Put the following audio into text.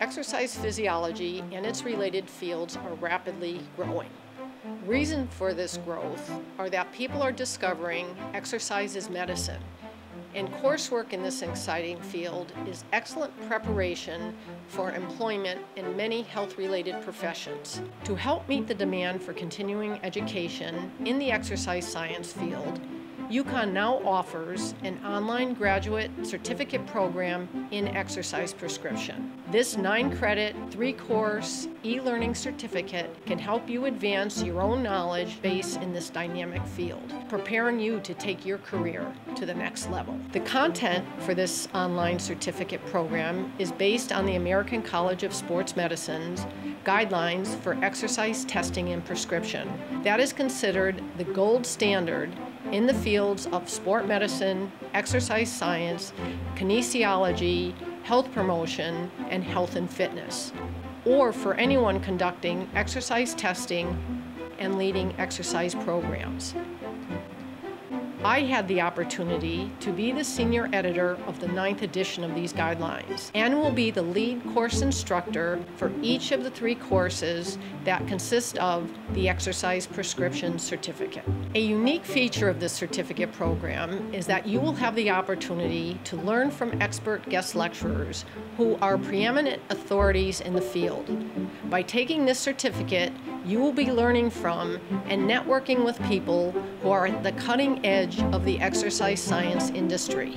Exercise physiology and its related fields are rapidly growing. Reason for this growth are that people are discovering exercise is medicine. And coursework in this exciting field is excellent preparation for employment in many health-related professions. To help meet the demand for continuing education in the exercise science field, UConn now offers an online graduate certificate program in exercise prescription. This nine credit, three course e learning certificate can help you advance your own knowledge base in this dynamic field, preparing you to take your career to the next level. The content for this online certificate program is based on the American College of Sports Medicine's guidelines for exercise testing and prescription. That is considered the gold standard in the fields of sport medicine, exercise science, kinesiology, health promotion, and health and fitness, or for anyone conducting exercise testing and leading exercise programs. I had the opportunity to be the senior editor of the ninth edition of these guidelines and will be the lead course instructor for each of the three courses that consist of the exercise prescription certificate. A unique feature of this certificate program is that you will have the opportunity to learn from expert guest lecturers who are preeminent authorities in the field. By taking this certificate, you will be learning from and networking with people who are at the cutting edge of the exercise science industry.